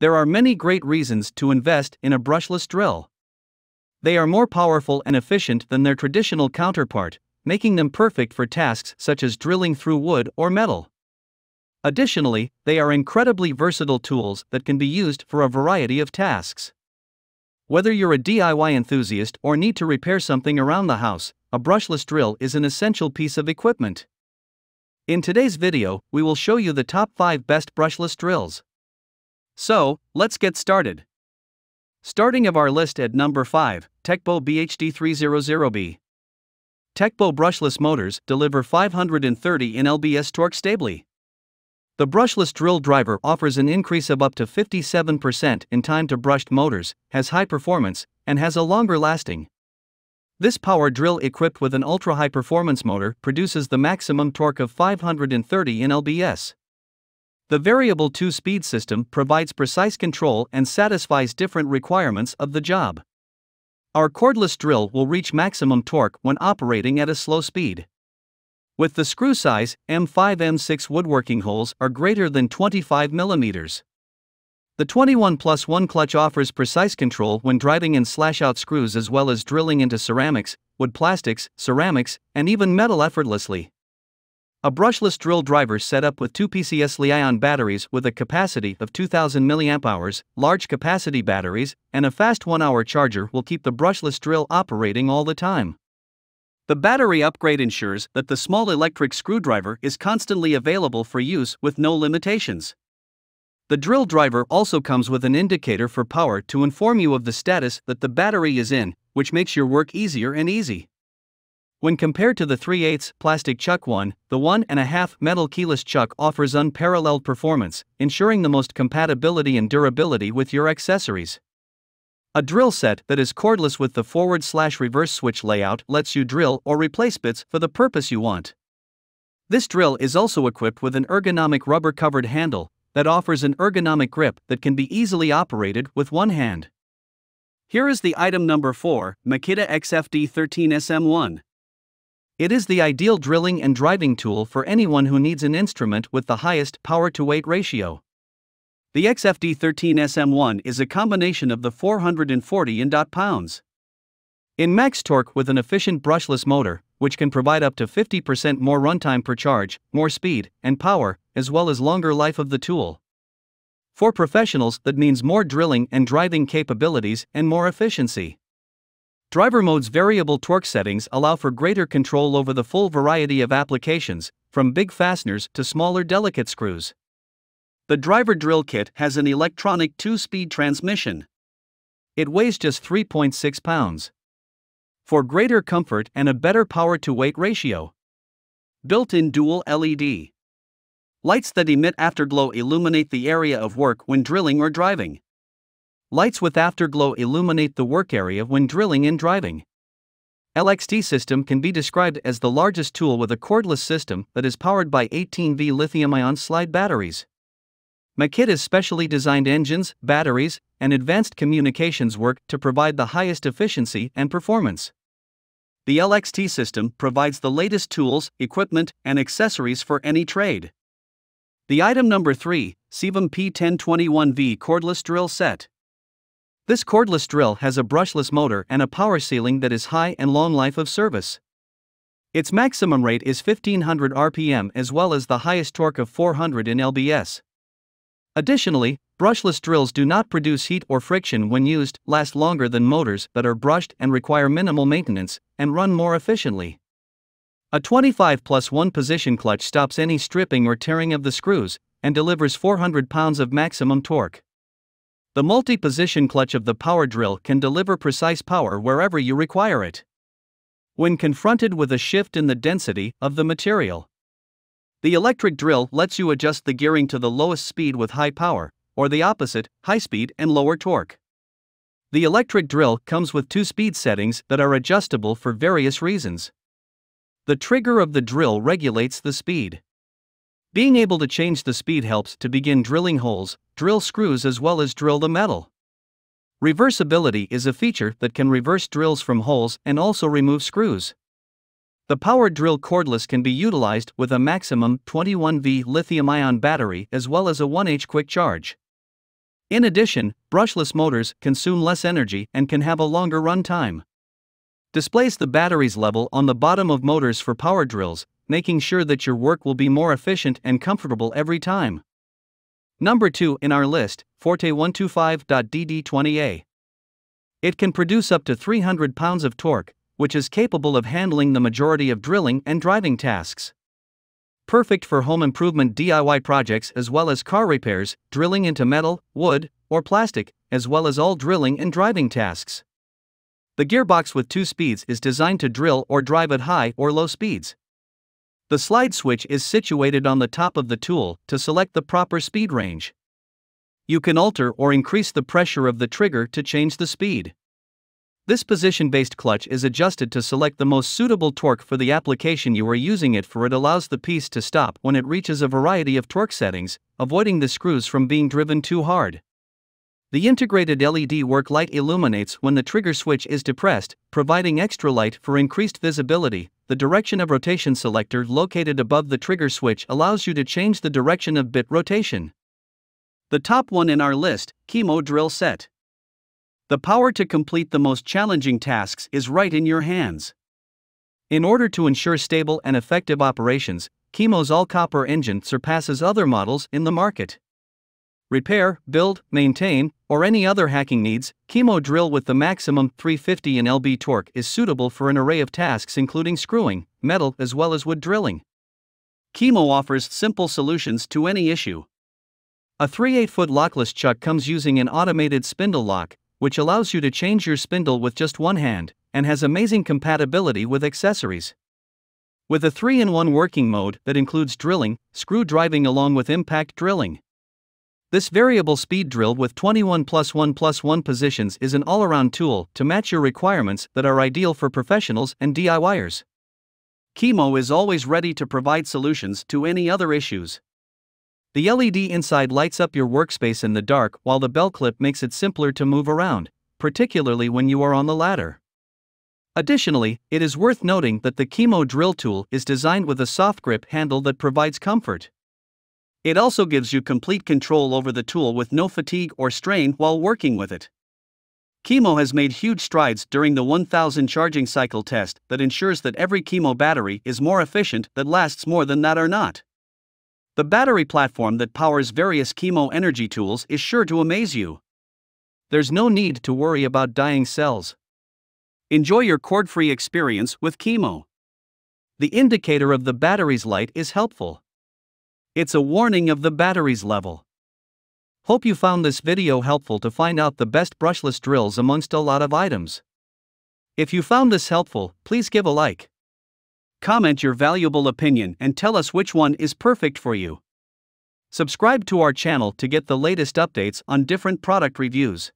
there are many great reasons to invest in a brushless drill. They are more powerful and efficient than their traditional counterpart, making them perfect for tasks such as drilling through wood or metal. Additionally, they are incredibly versatile tools that can be used for a variety of tasks. Whether you're a DIY enthusiast or need to repair something around the house, a brushless drill is an essential piece of equipment. In today's video, we will show you the top 5 best brushless drills. So, let's get started. Starting of our list at number 5, TECCPO BHD300B. TECCPO brushless motors deliver 530 in lbs torque stably. The brushless drill driver offers an increase of up to 57% in time to brushed motors, has high performance, and has a longer lasting. This power drill equipped with an ultra high performance motor produces the maximum torque of 530 in lbs. The variable two speed system provides precise control and satisfies different requirements of the job. Our cordless drill will reach maximum torque when operating at a slow speed. With the screw size, M5M6 woodworking holes are greater than 25 mm. The 21 plus 1 clutch offers precise control when driving in slash out screws as well as drilling into ceramics, wood plastics, ceramics, and even metal effortlessly. A brushless drill driver set up with two PCS Li-ion batteries with a capacity of 2000 mAh, large capacity batteries, and a fast 1 hour charger will keep the brushless drill operating all the time. The battery upgrade ensures that the small electric screwdriver is constantly available for use with no limitations. The drill driver also comes with an indicator for power to inform you of the status that the battery is in, which makes your work easier and easy. When compared to the 3 8 plastic chuck one, the 1.5 metal keyless chuck offers unparalleled performance, ensuring the most compatibility and durability with your accessories. A drill set that is cordless with the forward slash reverse switch layout lets you drill or replace bits for the purpose you want. This drill is also equipped with an ergonomic rubber covered handle that offers an ergonomic grip that can be easily operated with one hand. Here is the item number 4 Makita XFD 13SM1. It is the ideal drilling and driving tool for anyone who needs an instrument with the highest power to weight ratio. The XFD13SM1 is a combination of the 440 in pounds. In max torque with an efficient brushless motor, which can provide up to 50% more runtime per charge, more speed and power, as well as longer life of the tool. For professionals, that means more drilling and driving capabilities and more efficiency. Driver mode's variable torque settings allow for greater control over the full variety of applications, from big fasteners to smaller delicate screws. The driver drill kit has an electronic two speed transmission. It weighs just 3.6 pounds. For greater comfort and a better power to weight ratio. Built in dual LED. Lights that emit afterglow illuminate the area of work when drilling or driving. Lights with afterglow illuminate the work area when drilling and driving. LXT system can be described as the largest tool with a cordless system that is powered by 18V lithium ion slide batteries. Makita's specially designed engines, batteries, and advanced communications work to provide the highest efficiency and performance. The LXT system provides the latest tools, equipment, and accessories for any trade. The item number 3, SEYVUM P1021V cordless drill set. This cordless drill has a brushless motor and a power ceiling that is high and long life of service. Its maximum rate is 1500 RPM as well as the highest torque of 400 in lbs. Additionally, brushless drills do not produce heat or friction when used, last longer than motors that are brushed and require minimal maintenance, and run more efficiently. A 25 plus 1 position clutch stops any stripping or tearing of the screws, and delivers 400 pounds of maximum torque. The multi position clutch of the power drill can deliver precise power wherever you require it. When confronted with a shift in the density of the material, the electric drill lets you adjust the gearing to the lowest speed with high power, or the opposite, high speed and lower torque. The electric drill comes with two speed settings that are adjustable for various reasons. The trigger of the drill regulates the speed. Being able to change the speed helps to begin drilling holes, drill screws, as well as drill the metal. Reversibility is a feature that can reverse drills from holes and also remove screws. The power drill cordless can be utilized with a maximum 21V lithium ion battery as well as a 1H quick charge. In addition, brushless motors consume less energy and can have a longer run time. Displays the battery's level on the bottom of motors for power drills, making sure that your work will be more efficient and comfortable every time. Number 2 in our list, Forte 125.DD20A. It can produce up to 300 pounds of torque, which is capable of handling the majority of drilling and driving tasks. Perfect for home improvement DIY projects as well as car repairs, drilling into metal, wood, or plastic, as well as all drilling and driving tasks. The gearbox with two speeds is designed to drill or drive at high or low speeds. The slide switch is situated on the top of the tool to select the proper speed range. You can alter or increase the pressure of the trigger to change the speed. This position based clutch is adjusted to select the most suitable torque for the application you are using it for. It allows the piece to stop when it reaches a variety of torque settings, avoiding the screws from being driven too hard. The integrated LED work light illuminates when the trigger switch is depressed, providing extra light for increased visibility. The direction of rotation selector located above the trigger switch allows you to change the direction of bit rotation. The top one in our list, KIMO Drill Set. The power to complete the most challenging tasks is right in your hands. In order to ensure stable and effective operations, KIMO's all copper engine surpasses other models in the market. Repair, build, maintain, or any other hacking needs, KIMO drill with the maximum 350 in lb torque is suitable for an array of tasks including screwing, metal, as well as wood drilling. KIMO offers simple solutions to any issue. A 3 8 foot lockless chuck comes using an automated spindle lock, which allows you to change your spindle with just one hand, and has amazing compatibility with accessories. With a 3 in 1 working mode that includes drilling, screw driving along with impact drilling. This variable speed drill with 21 plus 1 plus 1 positions is an all around tool to match your requirements that are ideal for professionals and DIYers. KIMO is always ready to provide solutions to any other issues. The LED inside lights up your workspace in the dark while the bell clip makes it simpler to move around, particularly when you are on the ladder. Additionally, it is worth noting that the KIMO drill tool is designed with a soft grip handle that provides comfort. It also gives you complete control over the tool with no fatigue or strain while working with it. KIMO has made huge strides during the 1000 charging cycle test that ensures that every KIMO battery is more efficient that lasts more than that or not. The battery platform that powers various KIMO energy tools is sure to amaze you. There's no need to worry about dying cells. Enjoy your cord free experience with KIMO. The indicator of the battery's light is helpful. It's a warning of the battery's level. Hope you found this video helpful to find out the best brushless drills amongst a lot of items. If you found this helpful, please give a like. Comment your valuable opinion and tell us which one is perfect for you. Subscribe to our channel to get the latest updates on different product reviews.